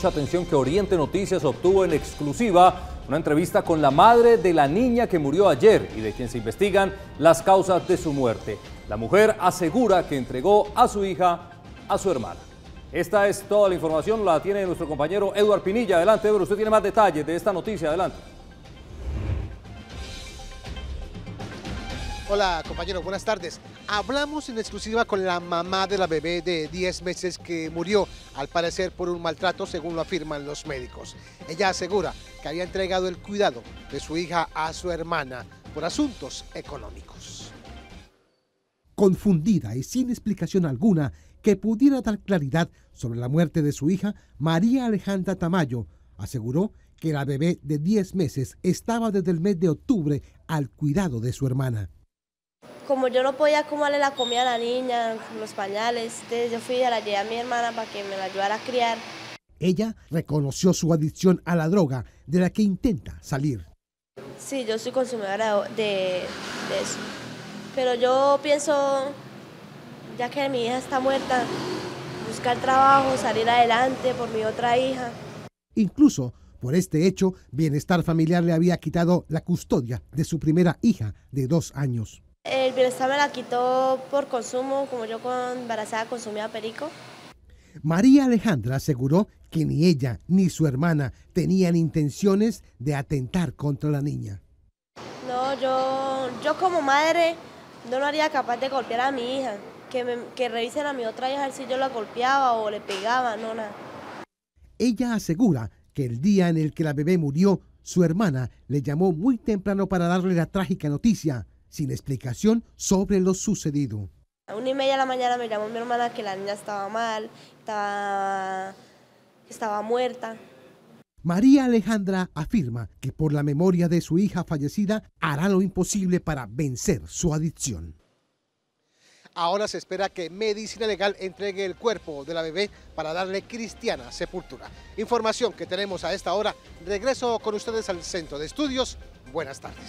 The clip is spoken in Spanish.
Mucha atención que Oriente Noticias obtuvo en exclusiva una entrevista con la madre de la niña que murió ayer y de quien se investigan las causas de su muerte. La mujer asegura que entregó a su hija a su hermana. Esta es toda la información, la tiene nuestro compañero Eduard Pinilla. Adelante, Eduardo, usted tiene más detalles de esta noticia. Adelante. Hola compañero, buenas tardes. Hablamos en exclusiva con la mamá de la bebé de 10 meses que murió, al parecer por un maltrato, según lo afirman los médicos. Ella asegura que había entregado el cuidado de su hija a su hermana por asuntos económicos. Confundida y sin explicación alguna que pudiera dar claridad sobre la muerte de su hija, María Alejandra Tamayo aseguró que la bebé de 10 meses estaba desde el mes de octubre al cuidado de su hermana como yo no podía como darle la comida a la niña, los pañales, entonces yo fui a la llevé a mi hermana para que me la ayudara a criar. Ella reconoció su adicción a la droga de la que intenta salir. Sí, yo soy consumidora de, eso. Pero yo pienso, ya que mi hija está muerta, buscar trabajo, salir adelante por mi otra hija. Incluso por este hecho, Bienestar Familiar le había quitado la custodia de su primera hija de dos años. El bienestar me la quitó por consumo, como yo con embarazada consumía perico. María Alejandra aseguró que ni ella ni su hermana tenían intenciones de atentar contra la niña. No, yo, yo como madre no lo haría capaz de golpear a mi hija. Que, que revisen a mi otra hija si yo la golpeaba o le pegaba, no nada. Ella asegura que el día en el que la bebé murió, su hermana le llamó muy temprano para darle la trágica noticia sin explicación sobre lo sucedido. A una y media de la mañana me llamó mi hermana que la niña estaba mal, estaba, muerta. María Alejandra afirma que por la memoria de su hija fallecida hará lo imposible para vencer su adicción. Ahora se espera que Medicina Legal entregue el cuerpo de la bebé para darle cristiana sepultura. Información que tenemos a esta hora. Regreso con ustedes al Centro de Estudios. Buenas tardes.